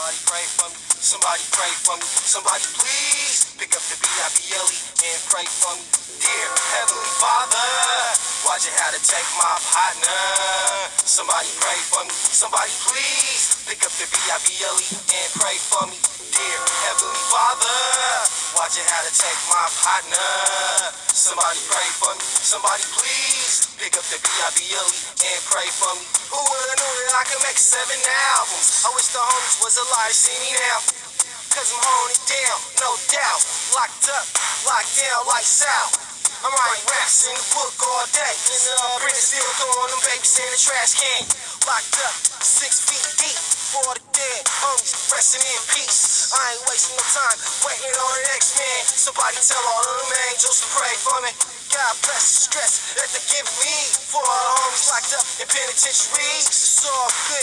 Somebody pray for me. Somebody pray for me. Somebody please pick up the B-I-B-L-E and pray for me. Dear Heavenly Father, watch it how to take my partner. Somebody pray for me. Somebody please pick up the B-I-B-L-E and pray for me. Dear Heavenly Father, watch it how to take my partner. Somebody pray for me. Somebody please pick up the B-I-B-L-E and pray for me. Who would've knew that I could make seven albums? I wish the homies was alive, see me now. Cause I'm holding down, no doubt. Locked up, locked down like Sal. I'm writing raps in the book all day. And uh, Britney still throwing them babies in the trash can. Locked up, six feet deep. For the dead, homies, resting in peace. I ain't wasting no time waiting on the next man. Somebody tell all of them angels to pray for me. God bless the stress that they give me. Penitentiaries. It's all good.